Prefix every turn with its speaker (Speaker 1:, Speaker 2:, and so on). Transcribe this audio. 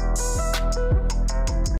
Speaker 1: Bye.